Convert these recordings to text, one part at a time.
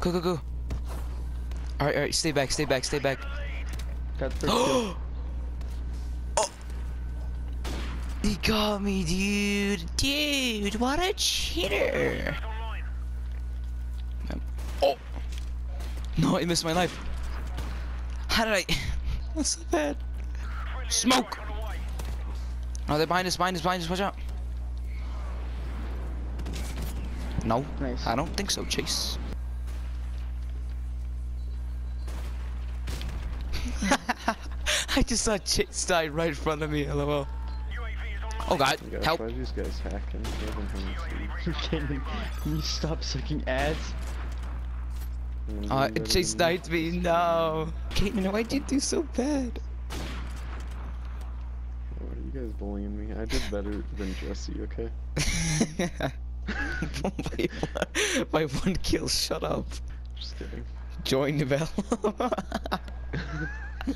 Go, go, go. Alright, alright, stay back, stay back, stay back. Got oh! He got me, dude. Dude, what a cheater. Oh! No, I missed my life. How did I? That's so bad. Smoke! Oh, they're behind us, behind us, behind us, watch out. No, Nice. I don't think so, Chase. I just saw Chase die right in front of me, lol. Oh god, Gosh, help! why are these guys hacking? They haven't hung Kaden, can you stop sucking ads? sleep. Uh, Chase sniped me, no! Caitlin, why'd you do so bad? Why are you guys bullying me? I did better than Jesse, okay? by, one, by one kill, shut up. Just kidding. Join the bell.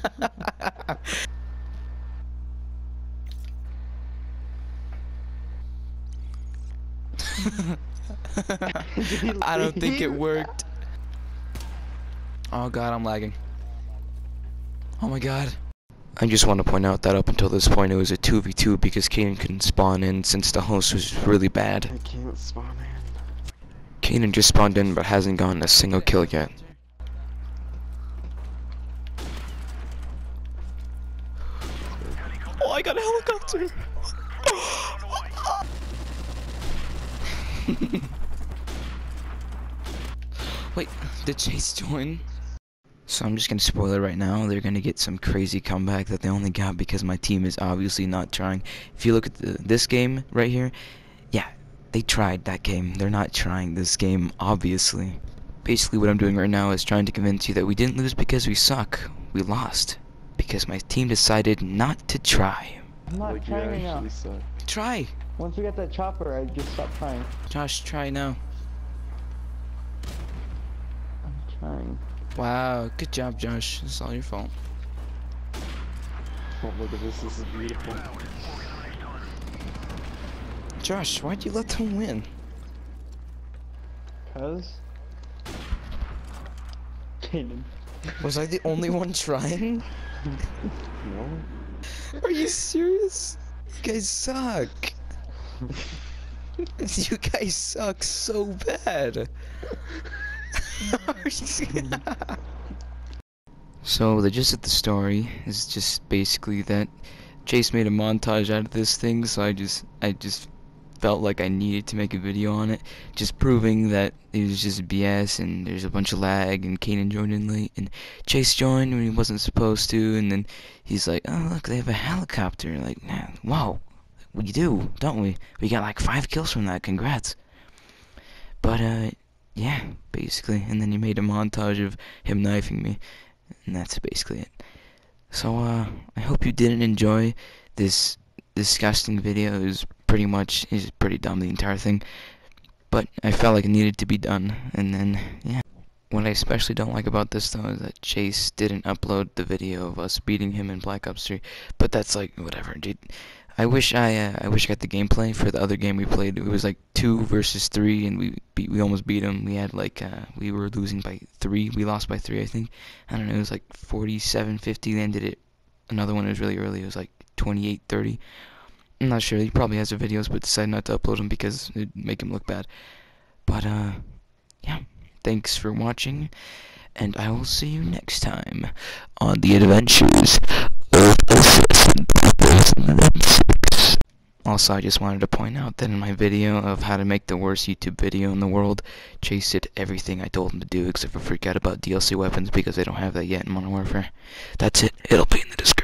I don't think it worked. Oh god, I'm lagging. Oh my god. I just want to point out that up until this point it was a 2v2 because Kanan couldn't spawn in since the host was really bad. I can't spawn in. Kanan just spawned in but hasn't gotten a single kill yet. I got a helicopter! Wait, did Chase join? So I'm just gonna spoil it right now. They're gonna get some crazy comeback that they only got because my team is obviously not trying. If you look at the, this game right here, yeah, they tried that game. They're not trying this game, obviously. Basically, what I'm doing right now is trying to convince you that we didn't lose because we suck. We lost because my team decided not to try. I'm not Like, you trying now. suck. Try, Once we get that chopper, I just stop trying. Josh. Try now. I'm trying. Wow, good job, Josh. It's all your fault. Oh, look at this. This is beautiful. Josh, why'd you let them win? Cause. Kaden. Was I the only one trying? No? Are you serious? You guys suck. you guys suck so bad. so the gist of the story is just basically that Chase made a montage out of this thing, so I just I just felt like I needed to make a video on it, just proving that it was just BS and there's a bunch of lag and Kanan joined in late and Chase joined when he wasn't supposed to and then he's like, oh look, they have a helicopter. Like, man, wow, we do, don't we? We got like five kills from that. Congrats. But uh, yeah, basically, and then he made a montage of him knifing me, and that's basically it. So uh, I hope you didn't enjoy this disgusting video. It was pretty much is pretty dumb the entire thing, but I felt like it needed to be done, and then yeah. What I especially don't like about this though is that Chase didn't upload the video of us beating him in Black Ops 3, but that's like whatever, dude. I wish I uh, I wish I got the gameplay for the other game we played. It was like two versus three, and we beat we almost beat him. We had like uh, we were losing by three. We lost by three, I think. I don't know. It was like 47-50. They ended it. Another one was really early. It was like 28-30. I'm not sure. He probably has the videos, but decided not to upload them because it'd make him look bad. But uh, yeah. Thanks for watching, and I will see you next time on the adventures of Assassin 3006. Also, I just wanted to point out that in my video of how to make the worst YouTube video in the world, Chase did everything I told him to do except for freak out about DLC weapons because they don't have that yet in Modern Warfare. That's it. It'll be in the description.